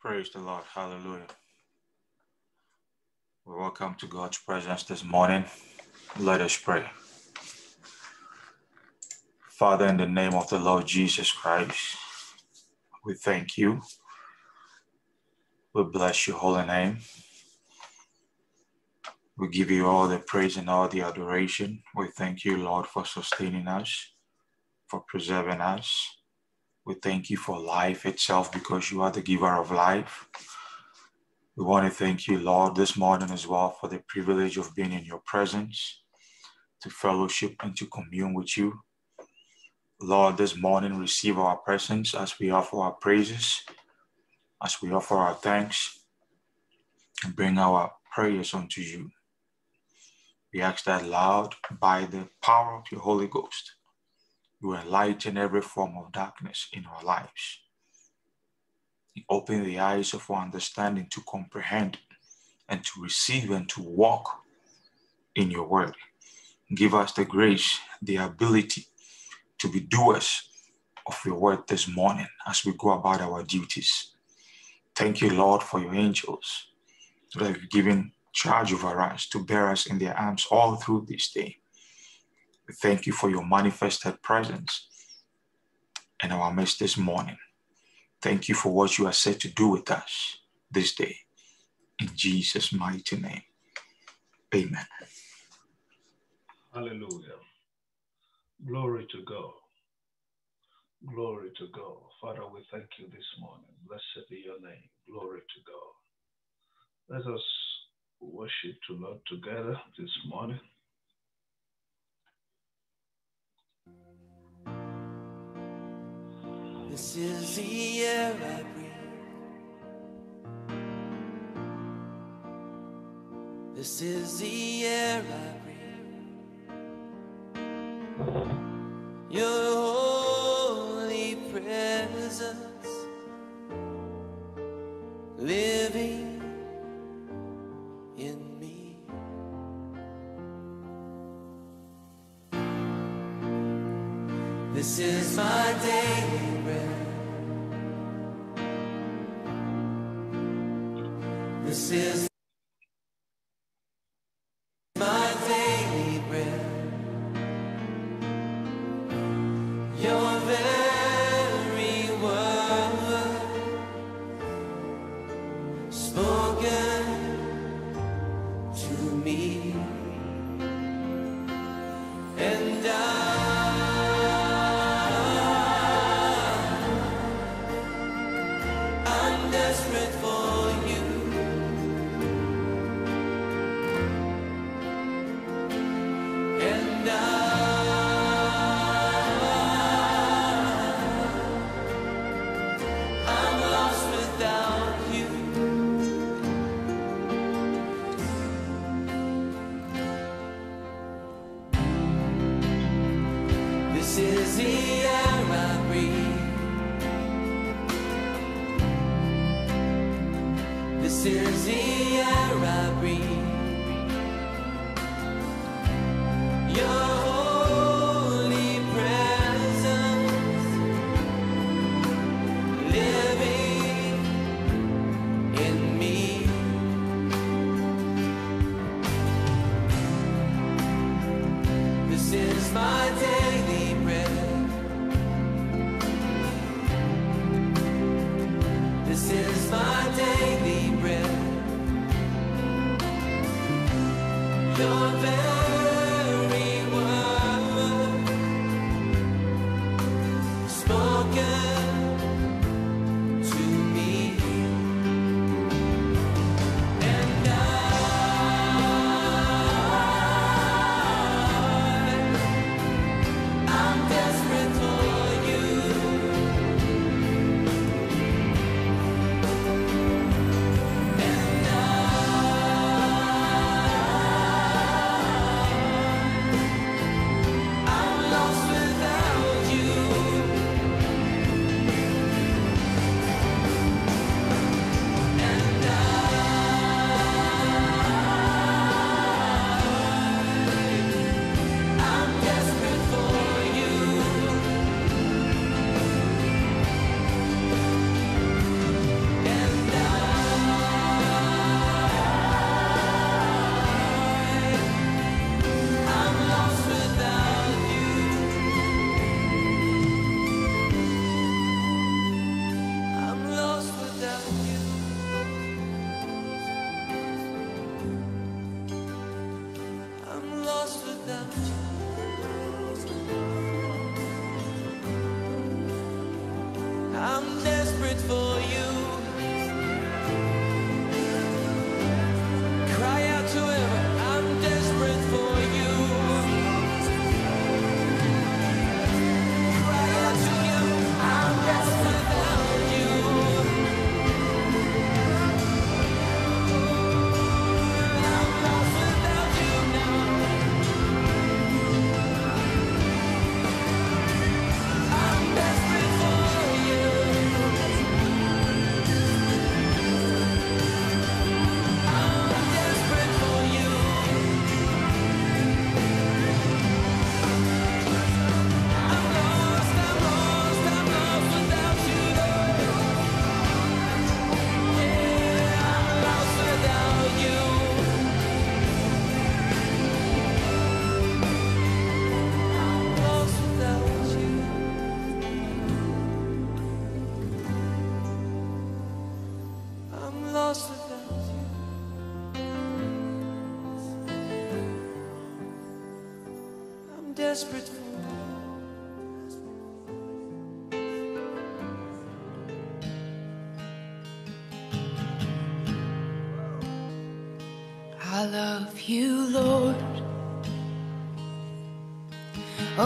Praise the Lord. Hallelujah. We welcome to God's presence this morning. Let us pray. Father, in the name of the Lord Jesus Christ, we thank you. We bless your holy name. We give you all the praise and all the adoration. We thank you, Lord, for sustaining us, for preserving us. We thank you for life itself because you are the giver of life. We want to thank you, Lord, this morning as well for the privilege of being in your presence, to fellowship and to commune with you. Lord, this morning receive our presence as we offer our praises, as we offer our thanks, and bring our prayers unto you. We ask that, loud by the power of your Holy Ghost, you enlighten every form of darkness in our lives. You open the eyes of our understanding to comprehend and to receive and to walk in your word. Give us the grace, the ability to be doers of your word this morning as we go about our duties. Thank you, Lord, for your angels that have given charge over us to bear us in their arms all through this day. Thank you for your manifested presence in our midst this morning. Thank you for what you are set to do with us this day. In Jesus' mighty name. Amen. Hallelujah. Glory to God. Glory to God. Father, we thank you this morning. Blessed be your name. Glory to God. Let us worship the Lord together this morning. This is the air I breathe. This is the air I breathe. Your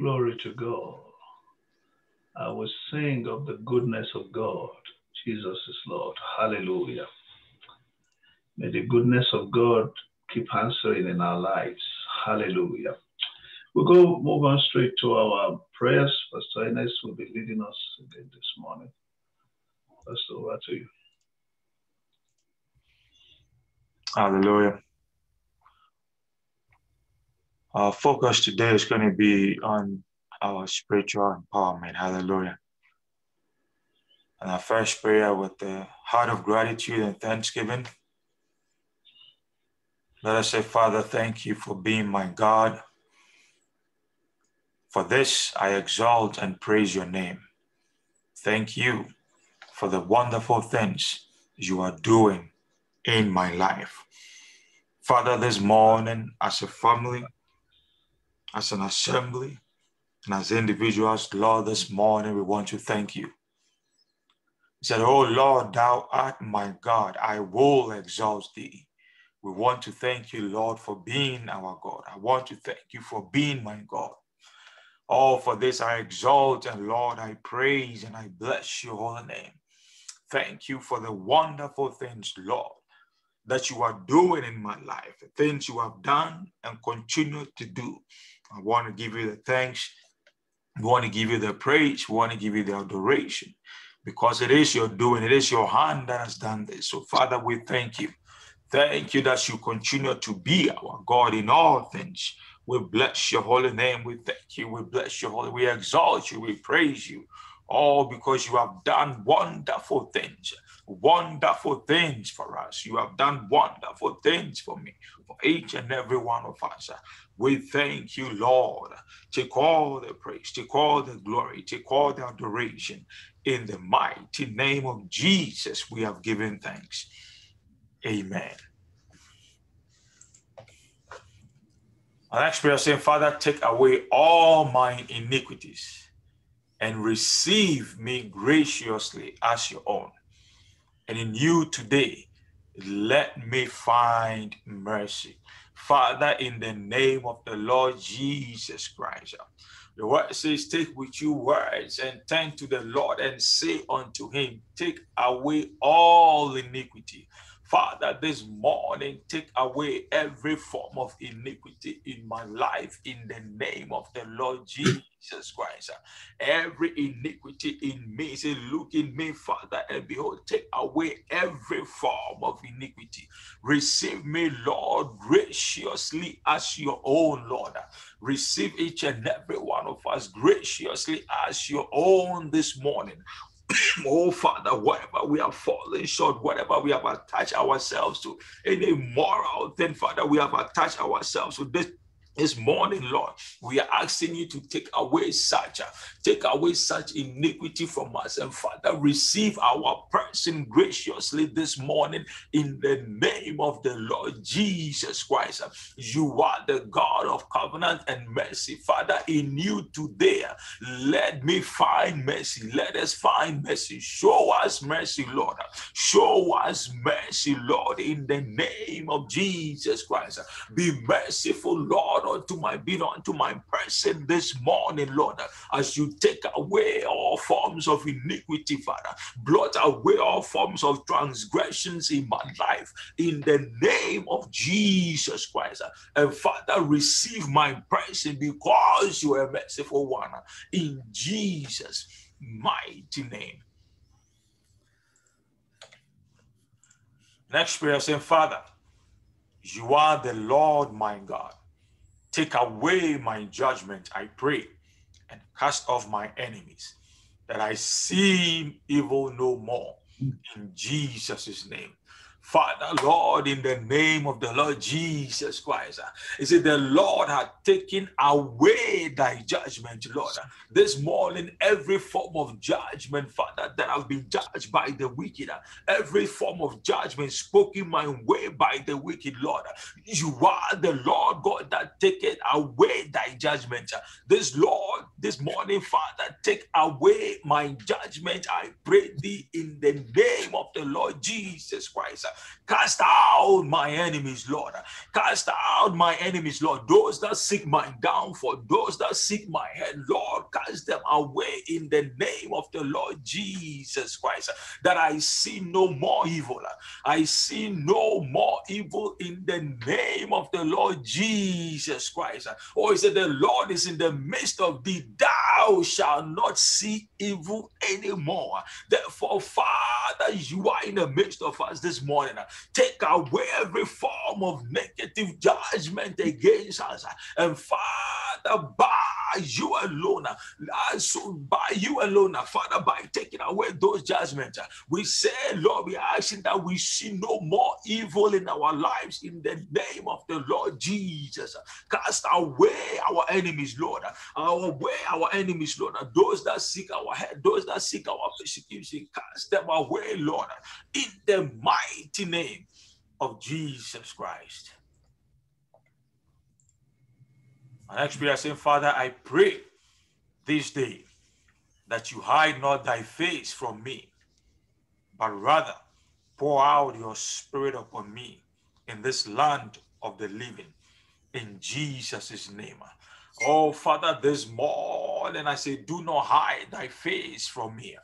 Glory to God. I will sing of the goodness of God. Jesus is Lord. Hallelujah. May the goodness of God keep answering in our lives. Hallelujah. We'll go move on straight to our prayers. Pastor Ines will be leading us again this morning. Pastor, over to you. Hallelujah. Our focus today is going to be on our spiritual empowerment. Hallelujah. And our first prayer with the heart of gratitude and thanksgiving. Let us say, Father, thank you for being my God. For this I exalt and praise your name. Thank you for the wonderful things you are doing in my life. Father, this morning, as a family, as an assembly, and as individuals, Lord, this morning we want to thank you. He said, Oh Lord, thou art my God, I will exalt thee. We want to thank you, Lord, for being our God. I want to thank you for being my God. Oh, for this I exalt and Lord, I praise and I bless your holy name. Thank you for the wonderful things, Lord, that you are doing in my life, the things you have done and continue to do. I want to give you the thanks. We want to give you the praise. We want to give you the adoration because it is your doing, it is your hand that has done this. So, Father, we thank you. Thank you that you continue to be our God in all things. We bless your holy name. We thank you. We bless your holy. We exalt you. We praise you. All because you have done wonderful things, wonderful things for us. You have done wonderful things for me, for each and every one of us. We thank you, Lord. Take all the praise, take all the glory, take all the adoration. In the mighty name of Jesus, we have given thanks. Amen. Our next prayer saying, Father, take away all my iniquities and receive me graciously as your own. And in you today, let me find mercy. Father, in the name of the Lord Jesus Christ, the word says, Take with you words and turn to the Lord and say unto him, Take away all iniquity. Father, this morning, take away every form of iniquity in my life in the name of the Lord Jesus Christ. Every iniquity in me, say, Look in me, Father, and behold, take away every form of iniquity. Receive me, Lord, graciously as your own, Lord. Receive each and every one of us graciously as your own this morning. Oh, Father, whatever we have fallen short, whatever we have attached ourselves to, any moral thing, Father, we have attached ourselves to this. This morning, Lord, we are asking you to take away such, uh, take away such iniquity from us, and Father, receive our person graciously this morning in the name of the Lord Jesus Christ. You are the God of covenant and mercy, Father. In you today, let me find mercy. Let us find mercy. Show us mercy, Lord. Show us mercy, Lord, in the name of Jesus Christ. Be merciful, Lord, unto my being, to my person this morning, Lord, as you take away all forms of iniquity, Father. Blot away all forms of transgressions in my life in the name of Jesus Christ. And Father, receive my person because you are merciful one in Jesus' mighty name. Next prayer saying, Father, you are the Lord my God. Take away my judgment, I pray, and cast off my enemies, that I see evil no more. Mm. In Jesus' name. Father, Lord, in the name of the Lord Jesus Christ, uh, he said, The Lord had taken away thy judgment, Lord. Uh, This morning, every form of judgment, Father, that have been judged by the wicked, uh, every form of judgment spoken my way by the wicked, Lord, uh, you are the Lord God that taketh away thy judgment. Uh, This Lord, this morning, Father, take away my judgment. I pray thee in the name of the Lord Jesus Christ. Cast out my enemies, Lord. Cast out my enemies, Lord. Those that seek my downfall, those that seek my head, Lord, cast them away in the name of the Lord Jesus Christ. That I see no more evil. I see no more evil in the name of the Lord Jesus Christ. Oh, he said, The Lord is in the midst of thee. Thou shalt not see evil anymore. Therefore, Father, you are in the midst of us this morning. Take away every form of negative judgment against us. And Father, by you alone, by you alone, Father, by taking away those judgments, we say, Lord, we are asking that we see no more evil in our lives in the name of the Lord Jesus. Cast away our enemies, Lord. Away our enemies, Lord. Those that seek our head, those that seek our persecution, cast them away, Lord. In the mighty name of Jesus Christ. My next prayer saying, Father, I pray this day that you hide not thy face from me, but rather pour out your spirit upon me in this land of the living. In Jesus' name. Oh, Father, this morning I say, do not hide thy face from me.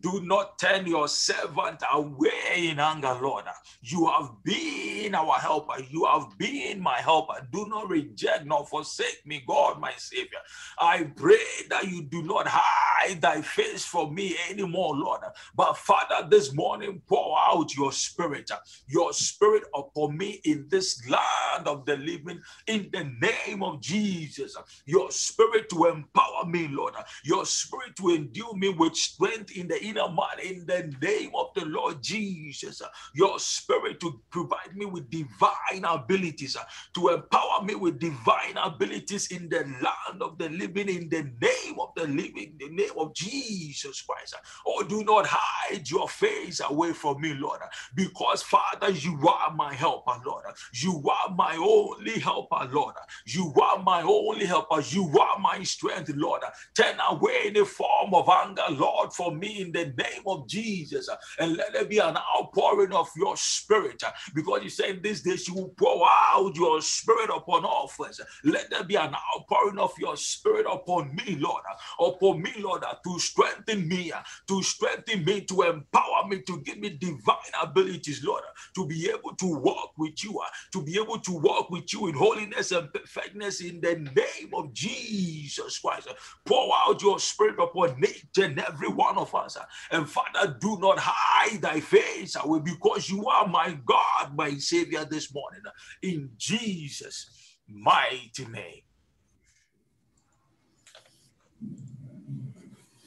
Do not turn your servant away in anger, Lord. You have been our helper. You have been my helper. Do not reject nor forsake me, God, my Savior. I pray that you do not hide thy face from me anymore, Lord. But Father, this morning, pour out your spirit, your spirit upon me in this land of the living in the name of Jesus. Your spirit to empower me, Lord. Your spirit to endue me with strength in the inner man in the name of the Lord Jesus. Your spirit to provide me with divine abilities, to empower me with divine abilities in the land of the living in the name of the living, the name of Jesus Christ. Oh, do not hide your face away from me, Lord, because Father, you are my helper, Lord. You are my only helper, Lord. You are my only helper. You are my strength, Lord. Turn away any form of anger, Lord, for me in the name of Jesus. Uh, and let there be an outpouring of your spirit. Uh, because you said this day you will pour out your spirit upon all flesh. Let there be an outpouring of your spirit upon me, Lord. Uh, upon me, Lord, to strengthen me, to strengthen me, to empower me, to give me divine abilities, Lord, to be able to walk with you, to be able to walk with you in holiness and perfectness in the name of Jesus Christ. Pour out your spirit upon each and every one of us. And Father, do not hide thy face away because you are my God, my Savior this morning. In Jesus' mighty name.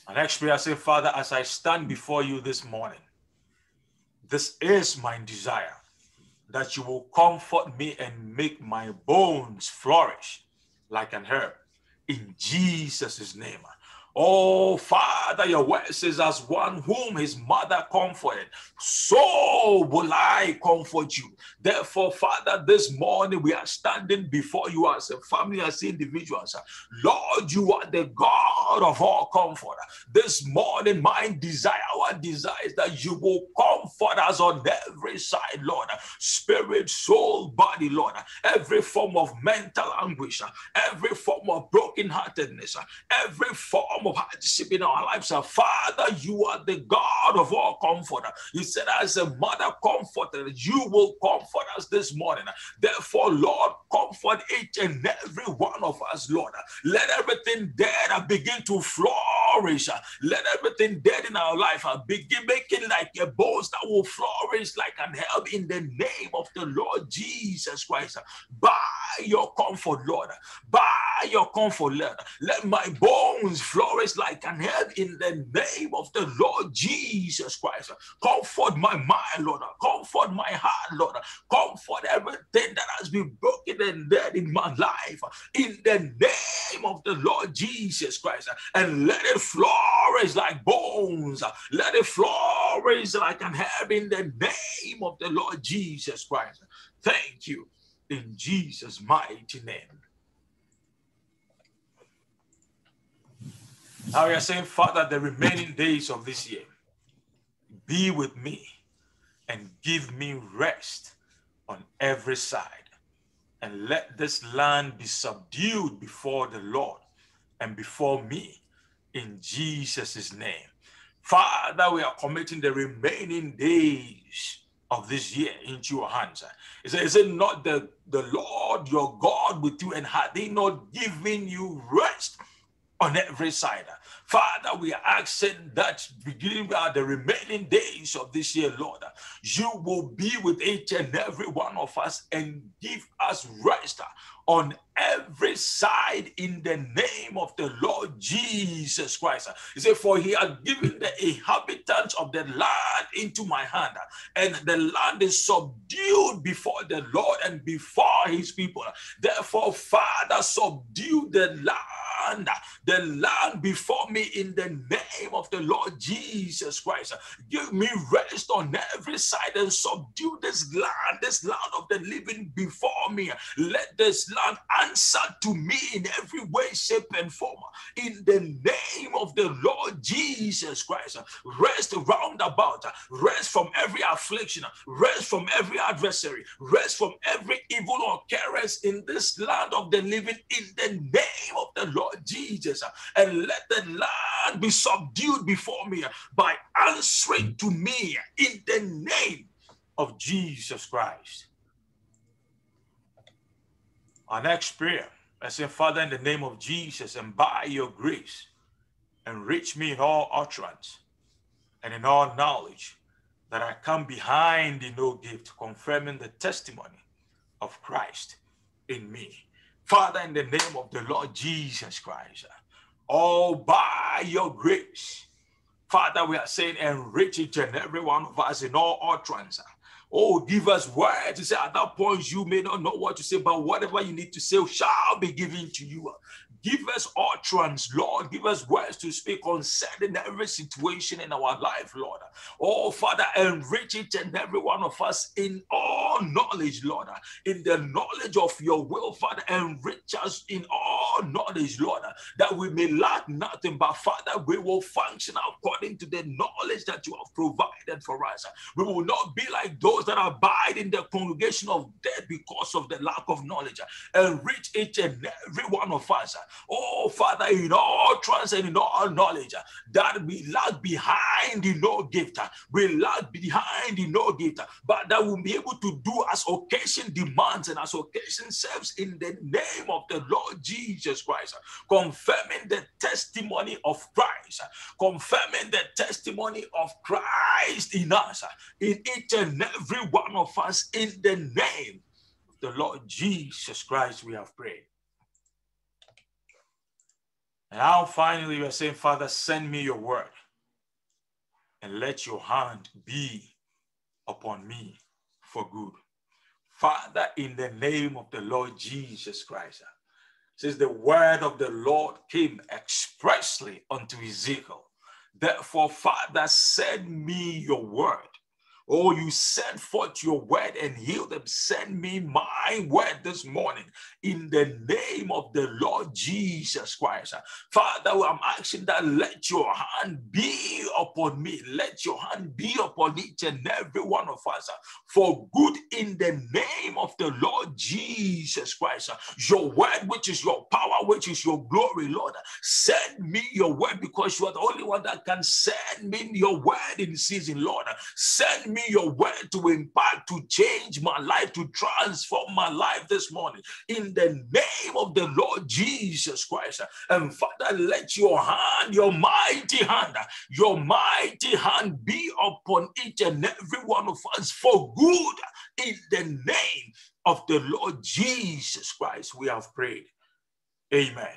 My next prayer say, Father, as I stand before you this morning, this is my desire that you will comfort me and make my bones flourish like an herb in Jesus' name. Oh, Father, your word says, as one whom his mother comforted, so will I comfort you. Therefore, Father, this morning we are standing before you as a family, as individuals. Lord, you are the God of all comfort. This morning, my desire, our desire is that you will comfort us on every side, Lord. Spirit, soul, body, Lord. Every form of mental anguish, every form of brokenheartedness, every form form of hardship in our lives, Father, you are the God of all comfort. You said, as a mother comforted, you will comfort us this morning. Therefore, Lord, comfort each and every one of us, Lord. Let everything dead begin to flourish. Let everything dead in our life begin making like a bones that will flourish like an herb in the name of the Lord Jesus Christ. By your comfort, Lord. By your comfort, Lord. Let my bones flourish like an herb in the name of the Lord Jesus Christ. Comfort my mind, Lord. Comfort my heart, Lord. Comfort everything that has been broken and dead in my life. In the name of the Lord Jesus Christ. And let it flourish like bones. Let it flourish like an herb in the name of the Lord Jesus Christ. Thank you in Jesus' mighty name. Now we are saying, Father, the remaining days of this year, be with me and give me rest on every side. And let this land be subdued before the Lord and before me in Jesus' name. Father, we are committing the remaining days of this year into your hands. Eh? Said, Is it not the, the Lord your God with you, and had he not given you rest on every side? Eh? Father, we are asking that beginning with the remaining days of this year, Lord, uh, you will be with each and every one of us and give us rest uh, on every side in the name of the Lord Jesus Christ. He said, For he has given the inhabitants of the land into my hand, and the land is subdued before the Lord and before his people. Therefore, Father, subdue the land, the land before me in the name of the Lord Jesus Christ. Give me rest on every side and subdue this land, this land of the living before me. Let this land answer to me in every way, shape, and form. In the name of the Lord Jesus Christ, rest round about, rest from every affliction, rest from every adversary, rest from every evil or occurrence in this land of the living. In the name of the Lord Jesus, and let the land be subdued before me by answering to me in the name of Jesus Christ. Our next prayer, I say, Father, in the name of Jesus, and by your grace, enrich me in all utterance and in all knowledge, that I come behind in no gift, confirming the testimony of Christ in me. Father, in the name of the Lord Jesus Christ, all by your grace, Father, we are saying, enrich each and every one of us in all utterance. Oh, give us words to say. At that point, you may not know what to say, but whatever you need to say shall be given to you. Give us utterance, Lord. Give us words to speak concerning every situation in our life, Lord. Oh, Father, enrich each and every one of us in all knowledge, Lord. In the knowledge of your will, Father, enrich us in all knowledge, Lord, that we may lack nothing, but Father, we will function according to the knowledge that you have provided for us. We will not be like those that abide in the congregation of death because of the lack of knowledge. Enrich each and every one of us. Oh, Father, in all trust and in all knowledge, that we lag behind in no gift. We lag behind in no gift, but that we'll be able to do as occasion demands and as occasion serves in the name of the Lord Jesus Christ, confirming the testimony of Christ, confirming the testimony of Christ in us, in each and every one of us, in the name of the Lord Jesus Christ, we have prayed. Now finally, we are saying, Father, send me your word and let your hand be upon me for good. Father, in the name of the Lord Jesus Christ, says the word of the Lord came expressly unto Ezekiel. Therefore, Father, send me your word Oh, you send forth your word and heal them. Send me my word this morning in the name of the Lord Jesus Christ. Father, I'm asking that let your hand be upon me. Let your hand be upon each and every one of us for good in the name of the Lord Jesus Christ. Your word, which is your power, which is your glory, Lord. Send me your word because you are the only one that can send me your word in season, Lord. Send me your word to impact, to change my life, to transform my life this morning in the name of the Lord Jesus Christ. And Father, let your hand, your mighty hand, your mighty hand be upon each and every one of us for good in the name of the Lord Jesus Christ. We have prayed. Amen.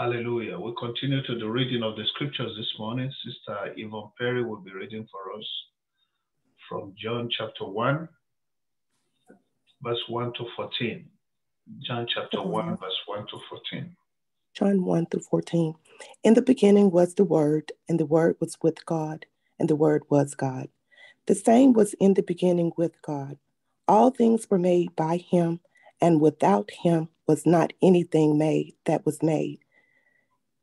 Hallelujah. We continue to the reading of the scriptures this morning. Sister Yvonne Perry will be reading for us from John chapter 1, verse 1 to 14. John chapter 1, verse 1 to 14. John 1 through 14. In the beginning was the Word, and the Word was with God, and the Word was God. The same was in the beginning with God. All things were made by him, and without him was not anything made that was made.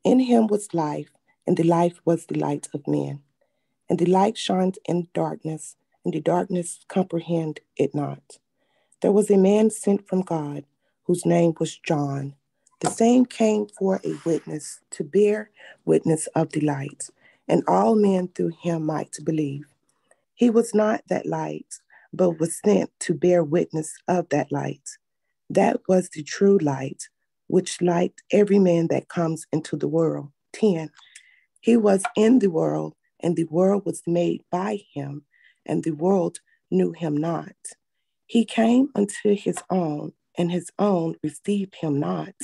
In him was life, and the life was the light of men. And the light shines in darkness, and the darkness comprehend it not. There was a man sent from God, whose name was John. The same came for a witness, to bear witness of the light, and all men through him might believe. He was not that light, but was sent to bear witness of that light. That was the true light, which light every man that comes into the world. 10. He was in the world, and the world was made by him, and the world knew him not. He came unto his own, and his own received him not.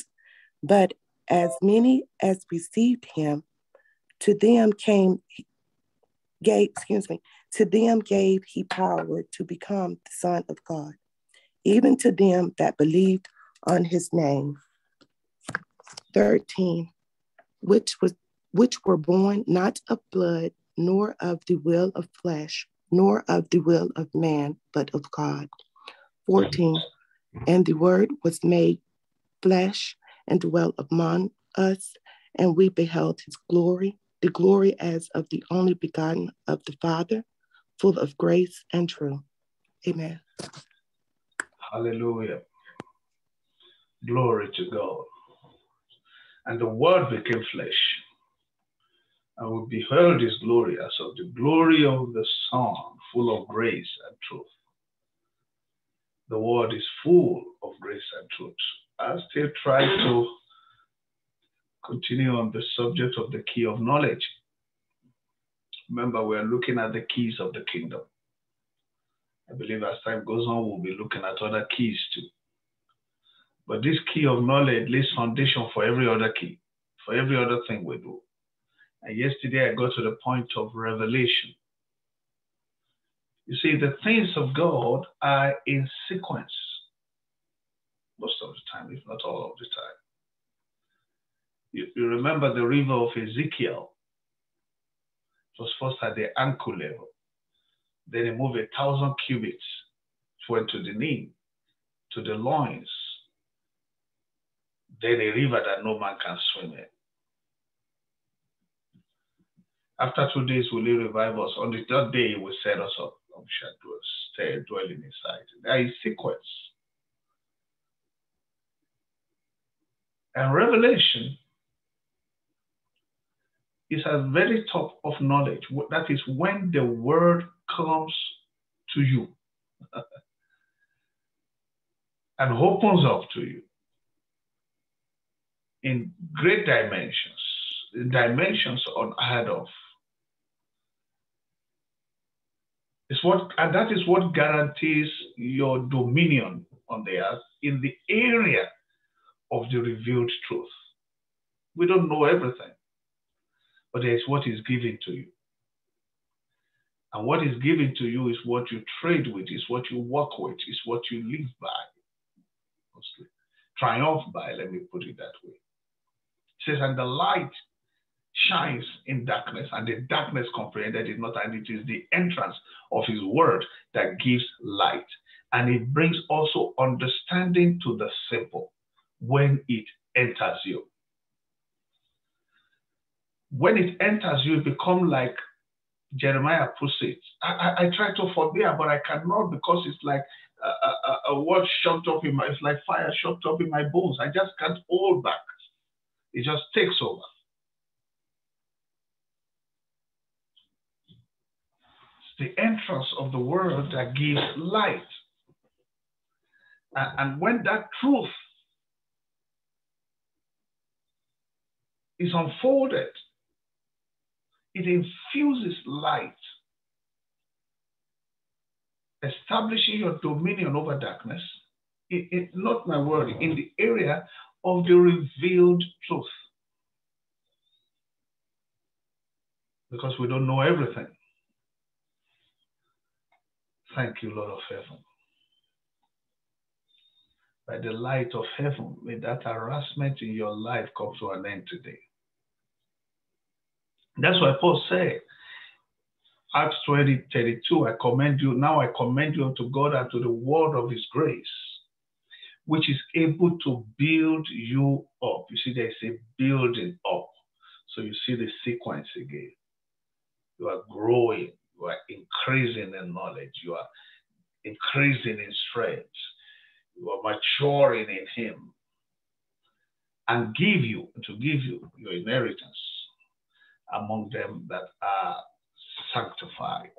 But as many as received him, to them came gave, excuse me, to them gave he power to become the Son of God, even to them that believed on his name. 13, which was which were born not of blood, nor of the will of flesh, nor of the will of man, but of God. 14, mm-hmm. and the word was made flesh and dwelt among us, and we beheld his glory, the glory as of the only begotten of the Father, full of grace and truth. Amen. Hallelujah. Glory to God. And the word became flesh. And we beheld his glory as of the glory of the Son, full of grace and truth. The word is full of grace and truth. I still try to continue on the subject of the key of knowledge. Remember, we're looking at the keys of the kingdom. I believe as time goes on, we'll be looking at other keys too. But this key of knowledge lays foundation for every other key, for every other thing we do. And yesterday I got to the point of revelation. You see, the things of God are in sequence most of the time, if not all of the time. You, you remember the river of Ezekiel. It was first at the ankle level. Then it moved a thousand cubits, went to the knee, to the loins. Then a river that no man can swim in. After two days, will he revive us? On the third day, he will set us up. We shall stay dwelling inside. There is sequence. And revelation is at very top of knowledge. That is when the word comes to you and opens up to you in great dimensions, dimensions unheard of. It's what, and that is what guarantees your dominion on the earth in the area of the revealed truth. We don't know everything, but is what is given to you. And what is given to you is what you trade with, is what you work with, is what you live by, mostly. Triumph by, let me put it that way. Says, and the light shines in darkness, and the darkness comprehended it not, and it is the entrance of his word that gives light. And it brings also understanding to the simple when it enters you. When it enters you, it becomes like Jeremiah puts it. I, I, I try to forbear, but I cannot because it's like a, a, a word shot up in my, it's like fire shot up in my bones. I just can't hold back. It just takes over. It's the entrance of the word that gives light. And, and when that truth is unfolded, it infuses light, establishing your dominion over darkness. It, it, not my word, in the area of the revealed truth. Because we don't know everything. Thank you, Lord of heaven. By the light of heaven, may that harassment in your life come to an end today. That's why Paul said, Acts 20, 32, I commend you, now I commend you to God and to the word of his grace, which is able to build you up. You see, there's a building up. So you see the sequence again. You are growing, you are increasing in knowledge, you are increasing in strength, you are maturing in him, and give you, to give you your inheritance among them that are sanctified.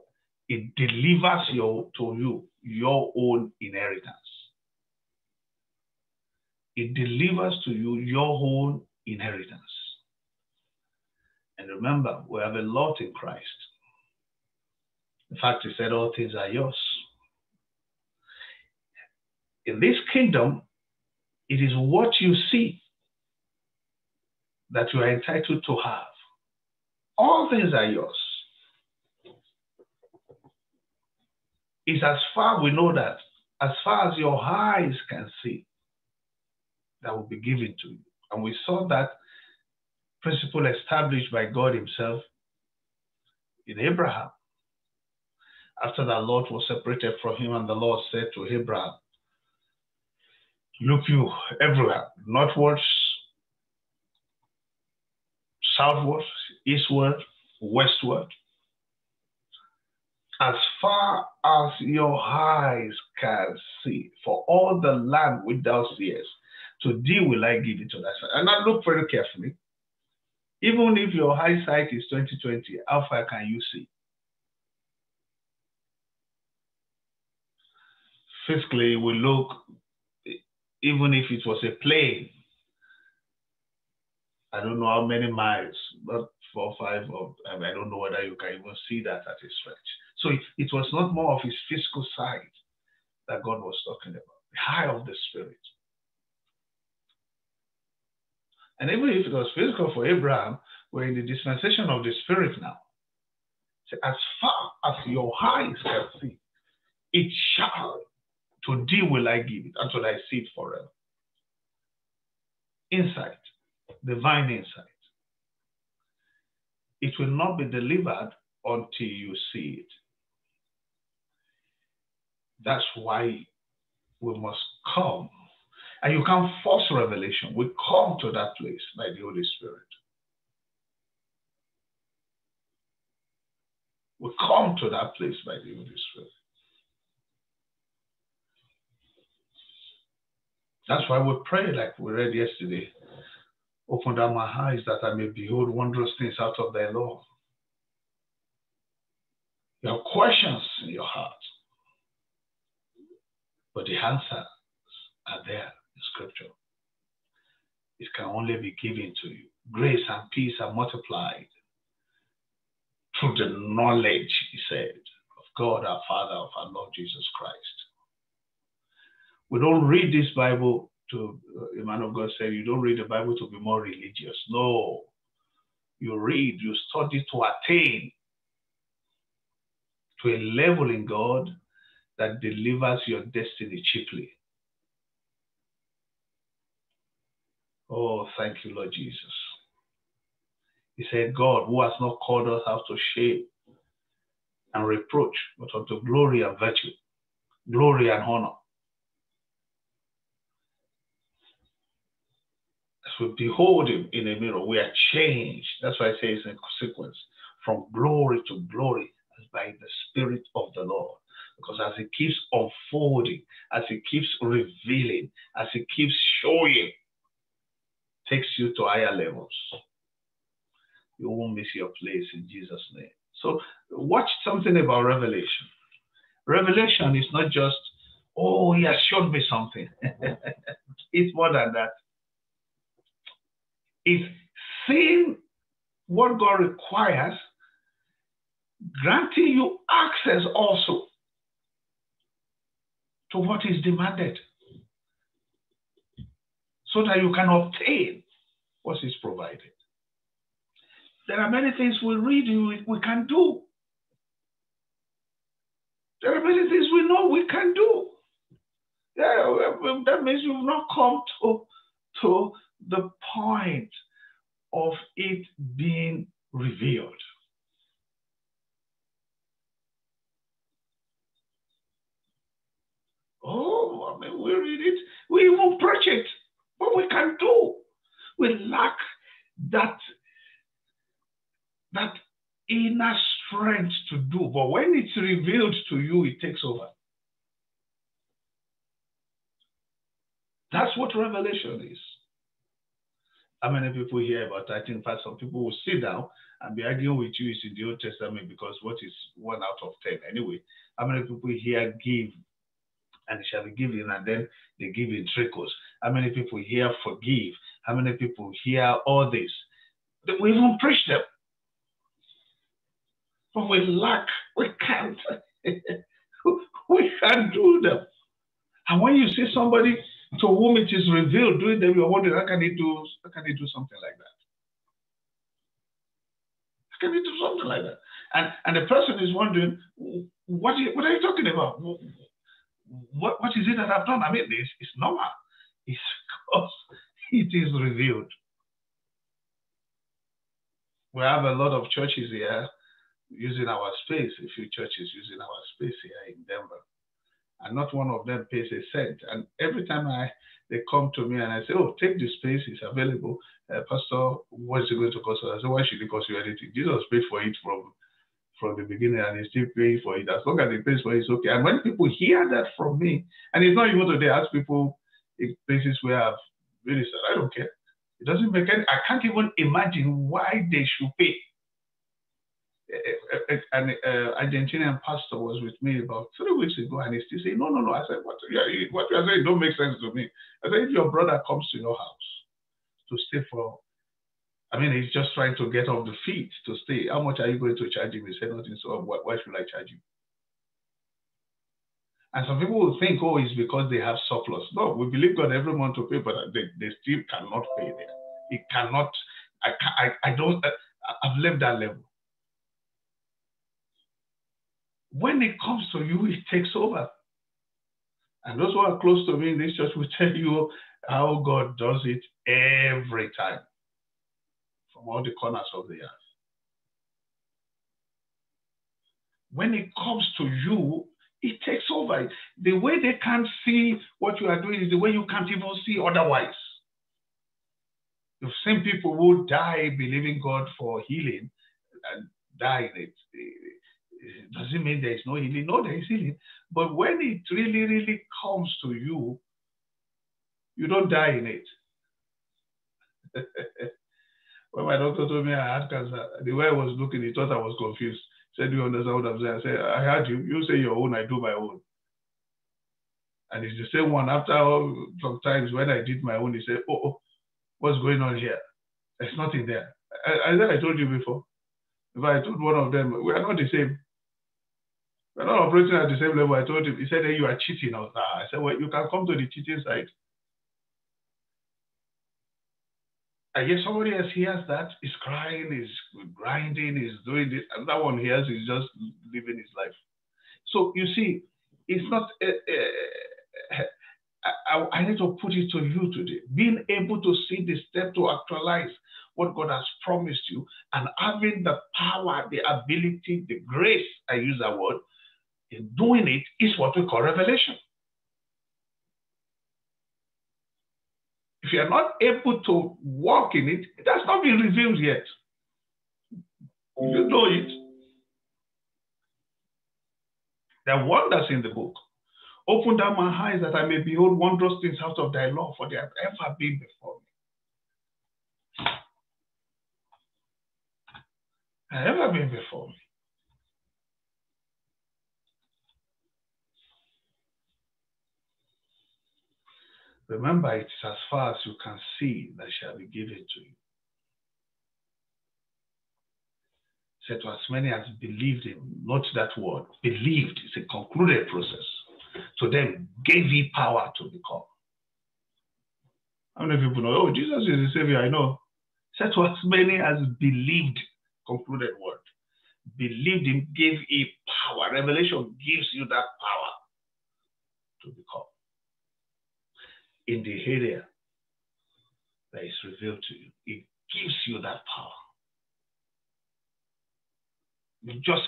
It delivers your, to you your own inheritance. It delivers to you your whole inheritance. And remember, we have a lot in Christ. In fact, he said, All things are yours. In this kingdom, it is what you see that you are entitled to have. All things are yours. It's as far we know that, as far as your eyes can see, that will be given to you. And we saw that principle established by God Himself in Abraham. After that, Lot was separated from him, and the Lord said to Abraham, Look you everywhere, northwards, southward, eastward, westward, as far as your eyes can see, for all the land which thou seest, to thee will I give it to that son. And now look very carefully. Even if your eyesight is 2020, how far can you see? Physically, we look, even if it was a plane, I don't know how many miles, but four or five, or I, mean, I don't know whether you can even see that at a stretch. So it, it was not more of his physical side that God was talking about, the high of the spirit. And even if it was physical for Abraham, we're in the dispensation of the spirit now. So as far as your eyes can see, it shall, to thee will I give it, and to thy seed forever. Insight, divine insight. It will not be delivered until you see it. That's why we must come. And you can't force revelation. We come to that place by the Holy Spirit. We come to that place by the Holy Spirit. That's why we pray, like we read yesterday. Open down my eyes that I may behold wondrous things out of thy law. You have questions in your heart, but the answers are there Scripture. It can only be given to you. Grace and peace are multiplied through the knowledge, he said, of God our Father, of our Lord Jesus Christ. We don't read this Bible to, uh, man of God said, you don't read the Bible to be more religious. No. You read, you study to attain. to a level in God that delivers your destiny cheaply. Oh, thank you, Lord Jesus. He said, God, who has not called us out to shame and reproach, but unto glory and virtue, glory and honor. As we behold him in a mirror, we are changed. That's why I say it's in sequence from glory to glory as by the Spirit of the Lord. Because as He keeps unfolding, as He keeps revealing, as He keeps showing, takes you to higher levels. You won't miss your place in Jesus' name. So, watch something about Revelation. Revelation is not just, oh, He has shown me something. it's more than that. It's seeing what God requires, granting you access also to what is demanded so that you can obtain what is provided. There are many things we read we, we can do. There are many things we know we can do. Yeah, that means you've not come to, to the point of it being revealed. Oh, I mean, we read it, we even preach it, but we can do. We lack that that inner strength to do. But when it's revealed to you, it takes over. That's what revelation is. How many people hear about I think fact some people will sit down and be arguing with you is in the Old Testament because what is one out of ten anyway? How many people here give and shall be given and then they give in trickles? How many people here forgive? How many people hear all this? We even preach them. But we lack, we can't. we can't do them. And when you see somebody to whom it is revealed doing them, you're wondering, how can he do how can he do something like that? How can he do something like that? And and the person is wondering, what, you, what are you talking about? What, what is it that I've done? I mean, it's, it's normal. It's because it is revealed. We have a lot of churches here using our space, a few churches using our space here in Denver. And not one of them pays a cent. And every time I they come to me and I say, Oh, take the space, it's available. Uh, Pastor, what's it going to cost? I say, Why should it cost you anything? Jesus paid for it from from the beginning and he's still paying for it. As long as he pays for it, it's okay. And when people hear that from me, and it's not even today, ask people places where I've said, I don't care. It doesn't make any, I can't even imagine why they should pay. Eh, eh, eh, an uh, Argentinian pastor was with me about three weeks ago, and he still saying, "No, no, no." I said, "What? You, what you are saying don't make sense to me." I said, "If your brother comes to your house to stay for, I mean, he's just trying to get off the feet to stay. How much are you going to charge him?" He said, "Nothing. So why, why should I charge you?" And some people will think, "Oh, it's because they have surplus." No, we believe God every month to pay, but they, they still cannot pay there. It cannot. I, can, I, I don't. Uh, I've left that level when it comes to you, it takes over. And those who are close to me in this church will tell you how God does it every time from all the corners of the earth. When it comes to you, it takes over. The way they can't see what you are doing is the way you can't even see otherwise. You've seen people who die believing God for healing and die in it doesn't mean there is no healing. No, there is healing. But when it really, really comes to you, you don't die in it. when my doctor told me I had cancer, the way I was looking, he thought I was confused. Said, Do you understand what I'm saying? I said, I heard you. You say your own, I do my own. And it's the same one. After all, sometimes when I did my own, he said, Oh, oh what's going on here? There's nothing there. I, I, I told you before. If I told one of them, we are not the same. We're not operating at the same level. I told him, he said, hey, you are cheating. I, was. I said, well, you can come to the cheating side. I guess somebody else hears that, is crying, is grinding, is doing this. And that one hears is just living his life. So you see, it's not. Uh, uh, I, I, need to put it to you today. Being able to see the step to actualize what God has promised you and having the power, the ability, the grace, I use that word, in doing it is what we call revelation. You are not able to walk in it, it has not been revealed yet. You know it. There are wonders in the book. Open down my eyes that I may behold wondrous things out of thy law, for they have ever been before me. Have ever been before me. Remember, it is as far as you can see that shall be given to you. Said to as many as believed him, not that word, believed is a concluded process. To them, gave ye power to become. How many people know, oh, Jesus is the Savior? I know. Said to as many as believed, concluded word. Believed him, gave ye power. Revelation gives you that power to become in the area that is revealed to you. It gives you that power. It just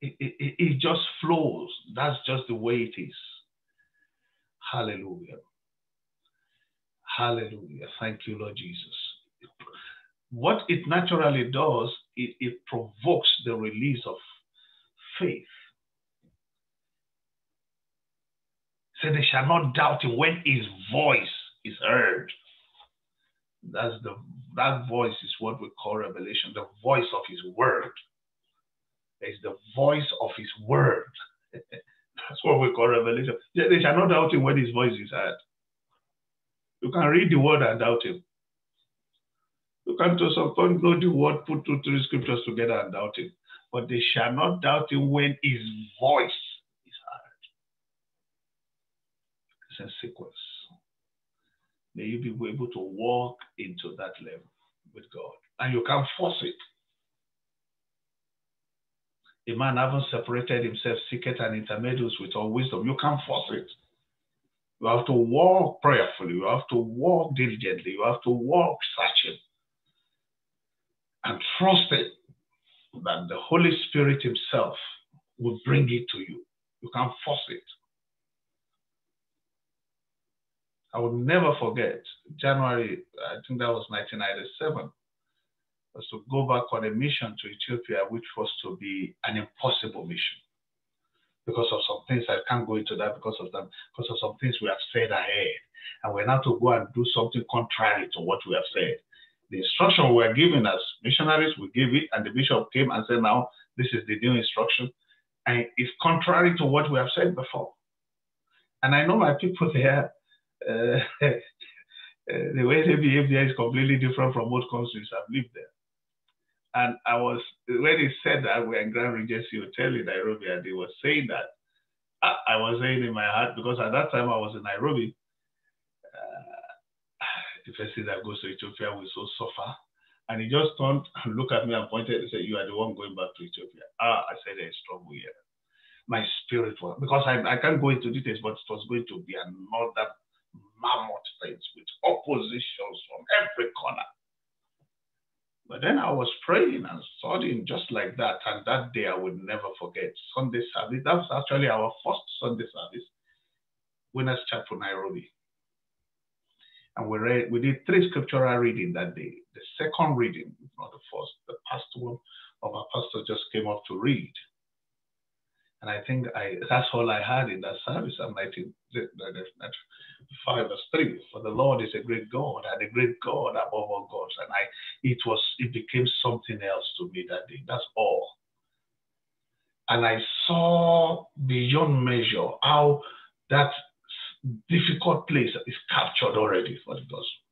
it, it, it just flows. That's just the way it is. Hallelujah. Hallelujah. Thank you, Lord Jesus. What it naturally does, it, it provokes the release of faith. So they shall not doubt him when his voice is heard. That's the that voice is what we call revelation, the voice of his word. It's the voice of his word. That's what we call revelation. They, shall not doubt him when his voice is heard. You can read the word and doubt him. You can to some point go the word, put two, three scriptures together and doubt him. But they shall not doubt him when his voice is heard. It's in sequence. May you be able to walk into that level with God. And you can force it. A man having separated himself, seeketh and intermediates with all wisdom. You can't force it. You have to walk prayerfully. You have to walk diligently. You have to walk searching. And trust it that the Holy Spirit Himself will bring it to you. You can't force it. I will never forget January, I think that was 1997, was to go back on a mission to Ethiopia, which was to be an impossible mission because of some things. I can't go into that because of them, because of some things we have said ahead. And we're now to go and do something contrary to what we have said. The instruction we were given as missionaries, we gave it, and the bishop came and said, Now, this is the new instruction. And it's contrary to what we have said before. And I know my people there, uh, the way they behave there is completely different from most countries I've lived there. And I was, when he said that, we're in Grand Regency Hotel in Nairobi, and they were saying that, I, I was saying in my heart, because at that time I was in Nairobi, uh, the thing that goes to Ethiopia will so suffer. And he just turned and looked at me and pointed and said, You are the one going back to Ethiopia. Ah, I said, There's trouble here. My spirit was, because I, I can't go into details, but it was going to be another mammoth thing with oppositions from every corner. But then I was praying and studying just like that. And that day I would never forget Sunday service. That was actually our first Sunday service, Winners Chapel, Nairobi. And we read, we did three scriptural reading that day. The second reading, not the first, the pastor of our pastor just came up to read. And I think I that's all I had in that service. I'm 1995 verse 3. For the Lord is a great God and a great God above all gods. And I it was it became something else to me that day. That's all. And I saw beyond measure how that difficult place is captured already for the gospel.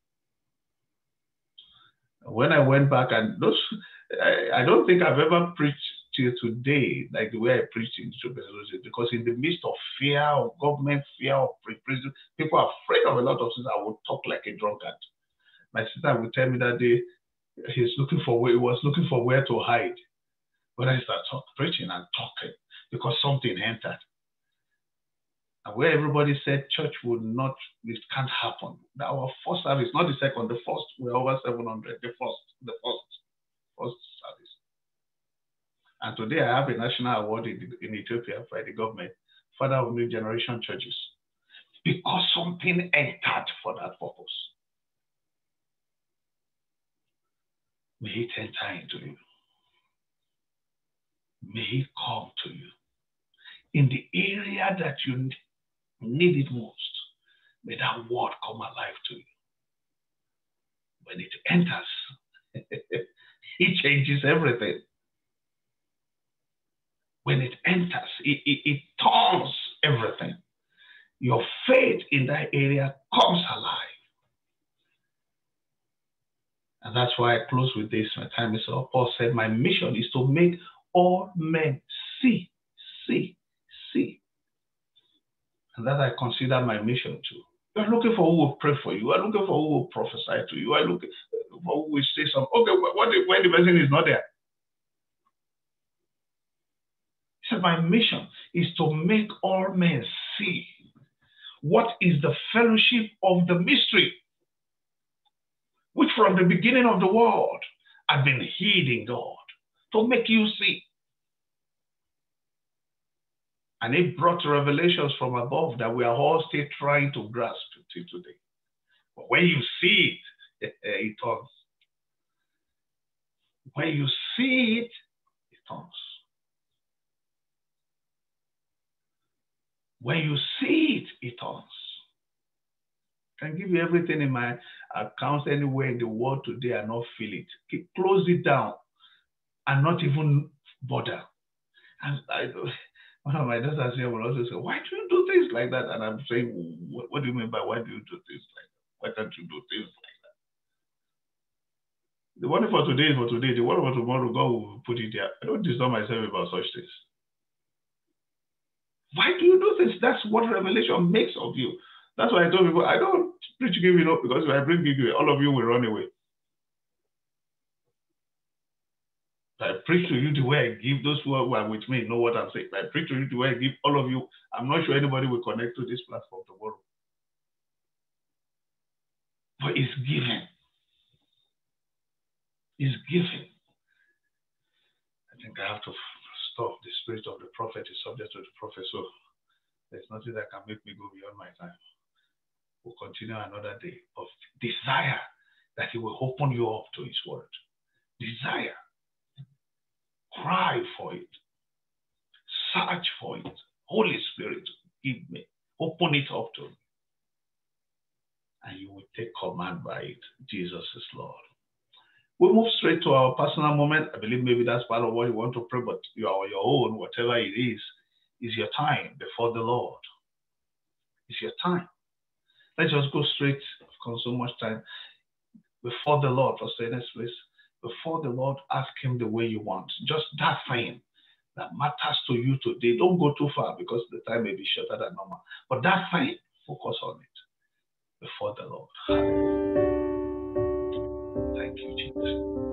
When I went back and those I, I don't think I've ever preached till today, like the way I preached in Ethiopia, because in the midst of fear of government, fear of prison, people are afraid of a lot of things. I would talk like a drunkard. My sister would tell me that day he's looking for where he was looking for where to hide. When I start talk, preaching and talking, because something entered. And where everybody said church would not, this can't happen. Our first service, not the second, the first, we're over 700, the first, first service. And today I have a national award in, in Ethiopia by the government, Father of New Generation Churches, because something entered for that purpose. May it enter into you. May it come to you. In the area that you need it most, may that word come alive to you. When it enters, it changes everything. Enters, it, it, it turns everything. Your faith in that area comes alive. And that's why I close with this. My time is up. Paul said, My mission is to make all men see, see, see. And that I consider my mission too. You are looking for who will pray for you. You are looking for who will prophesy to you. You are looking for who will say something. Okay, what if, when the person is not there? He said, My mission is to make all men see what is the fellowship of the mystery, which from the beginning of the world had been hid in God, to make you see. And it brought revelations from above that we are all still trying to grasp till today. But when you see it, it turns. When you see it, it turns. When you see it, it turns. I can give you everything in my accounts anywhere in the world today and not feel it. Close it down and not even bother. And I, one of my daughters here will also say, Why do you do things like that? And I'm saying, What, what do you mean by why do you do things like that? Why can't you do things like that? The one for today is for today. The one for tomorrow, God will put it there. I don't disturb myself about such things. Why do you do this? That's what revelation makes of you. That's why I told people, I don't preach giving up because if I bring you, all of you will run away. I preach to you the way I give. Those who are with me know what I'm saying. I preach to you the way I give all of you. I'm not sure anybody will connect to this platform tomorrow. But it's given. It's given. I think I have to stop. The spirit of the prophet is subject to the prophet. So there's nothing that can make me go beyond my time. We'll continue another day of desire that he will open you up to his word. Desire. Cry for it. Search for it. Holy Spirit, give me. Open it up to me. And you will take command by it. Jesus is Lord. We move straight to our personal moment. I believe maybe that's part of what you want to pray, but you are your own, whatever it is, is your time before the Lord. It's your time. Let's just go straight, because so much time before the Lord. For saying this, please. Before the Lord, ask Him the way you want. Just that thing that matters to you today. Don't go too far because the time may be shorter than normal. But that thing, focus on it before the Lord. Thank you.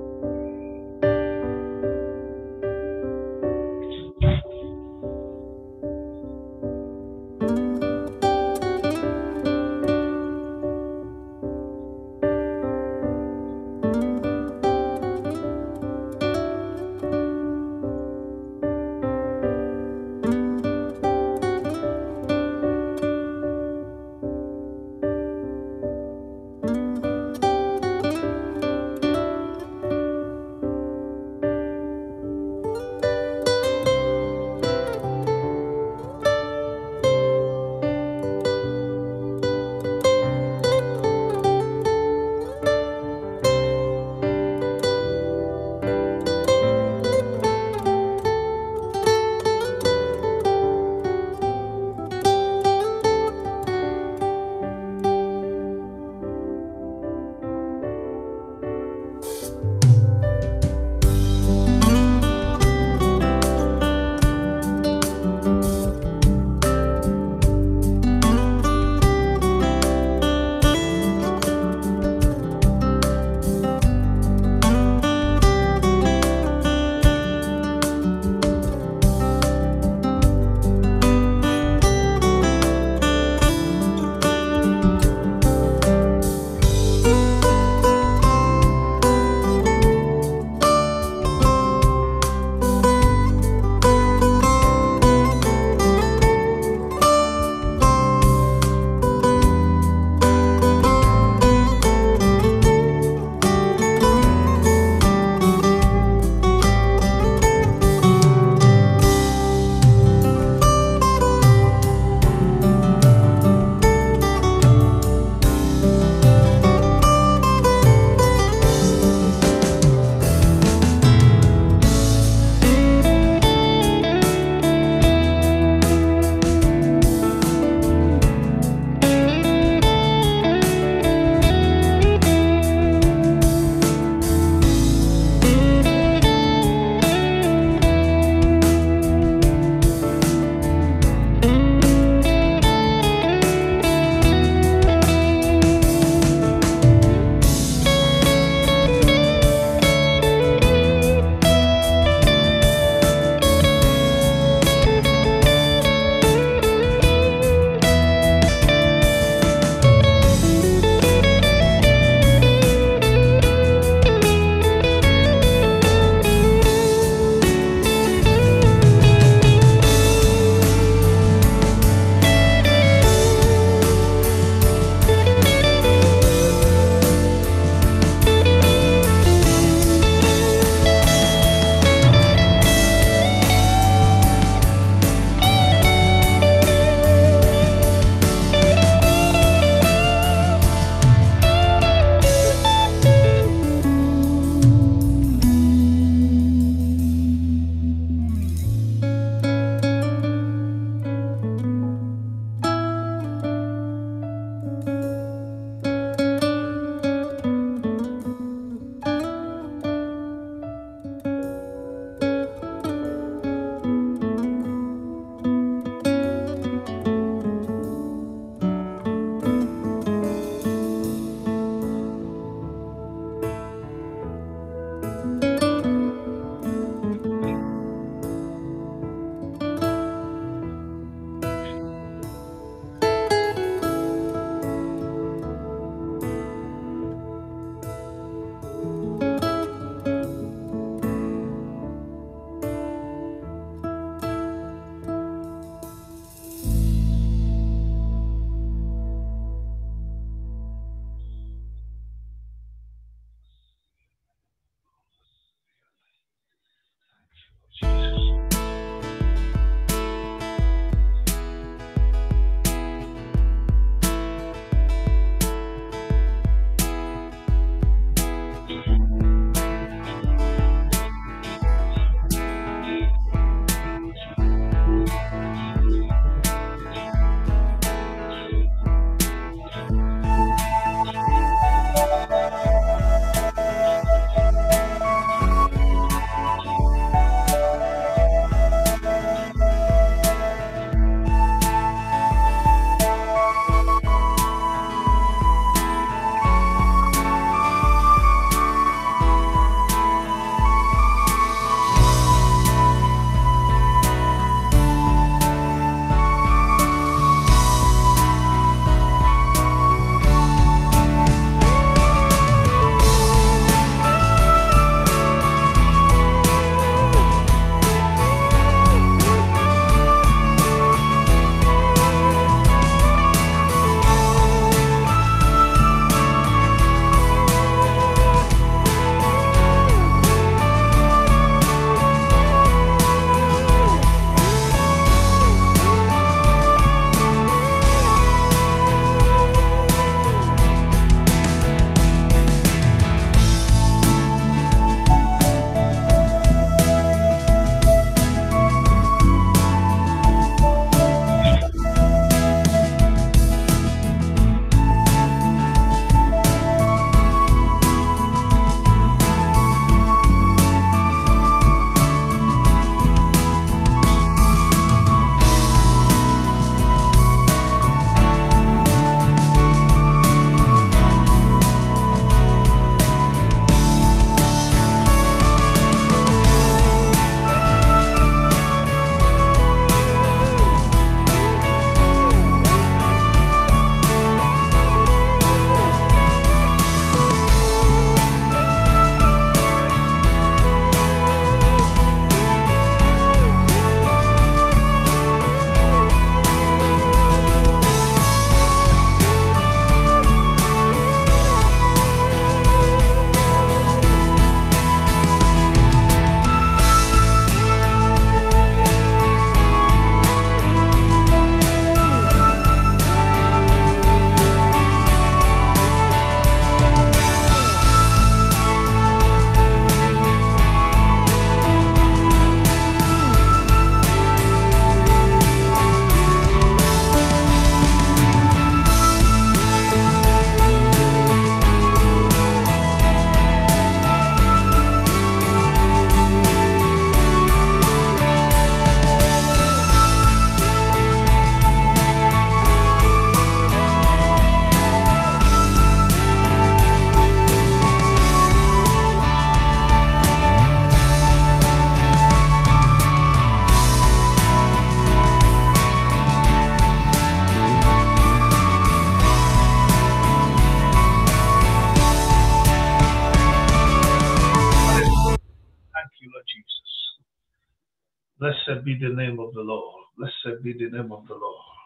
Blessed be the name of the Lord. Blessed be the name of the Lord.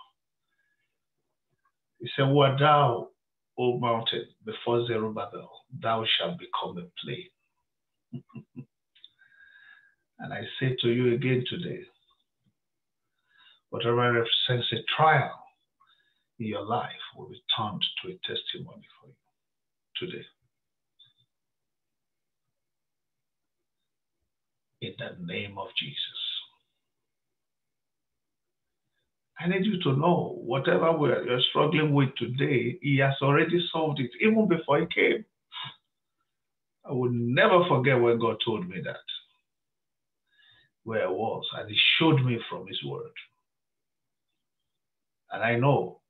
He said, What thou, O mountain, before Zerubbabel, thou shalt become a plain. and I say to you again today, whatever represents a trial in your life will be turned to a testimony for you today. In the name of Jesus. I need you to know whatever we're, you're struggling with today, He has already solved it even before He came. I will never forget when God told me that, where I was, and He showed me from His Word. And I know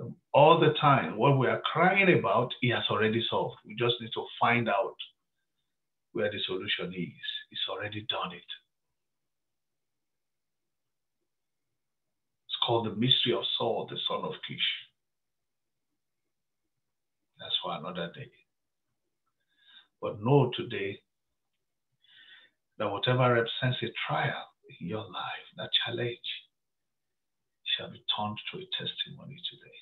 um, all the time what we are crying about, He has already solved. We just need to find out where the solution is. He's already done it. It's called the mystery of Saul, the son of Kish. That's for another day. But know today that whatever represents a trial in your life, that challenge, shall be turned to a testimony today.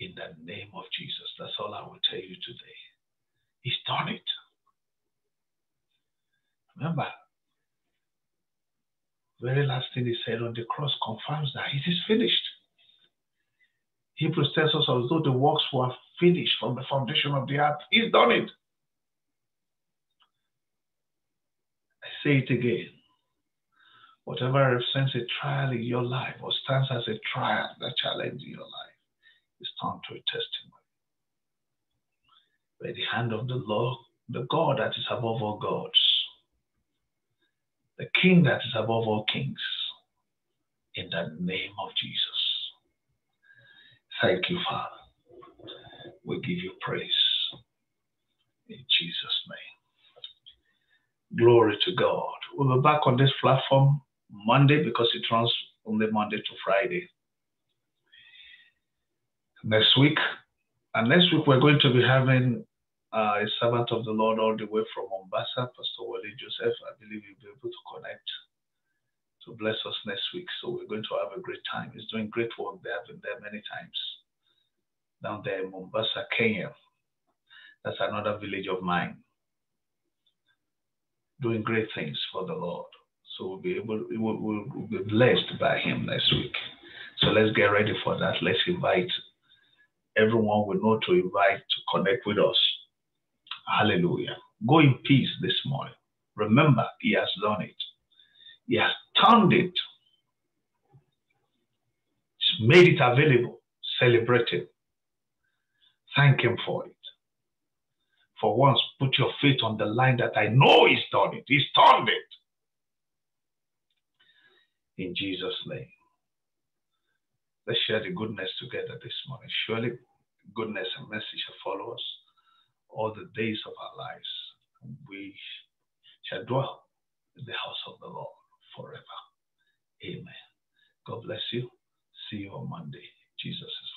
In the name of Jesus. That's all I will tell you today. He's done it. Remember, very last thing he said on the cross confirms that it is finished. Hebrews tells us as though the works were finished from the foundation of the earth. He's done it. I say it again. Whatever represents a trial in your life or stands as a trial, that challenge in your life, is turned to a testimony. By the hand of the Lord, the God that is above all gods, the King that is above all kings, in the name of Jesus. Thank you, Father. We give you praise. In Jesus' name. Glory to God. We'll be back on this platform Monday because it runs only Monday to Friday. Next week. And next week, we're going to be having uh, a servant of the Lord all the way from Mombasa, Pastor Wale Joseph. I believe you'll be able to connect to bless us next week. So we're going to have a great time. He's doing great work there. I've been there many times. Down there in Mombasa, Kenya. That's another village of mine. Doing great things for the Lord. So we'll be able, we'll, we'll, we'll be blessed by him next week. So let's get ready for that. Let's invite everyone we know to invite to connect with us. Hallelujah. Go in peace this morning. Remember, he has done it. He has turned it. He's made it available. Celebrate it. Thank him for it. For once, put your faith on the line that I know he's done it. He's turned it. In Jesus' name. Let's share the goodness together this morning. Surely goodness and mercy shall follow us all the days of our lives. We shall dwell in the house of the Lord forever. Amen. God bless you. See you on Monday. Jesus is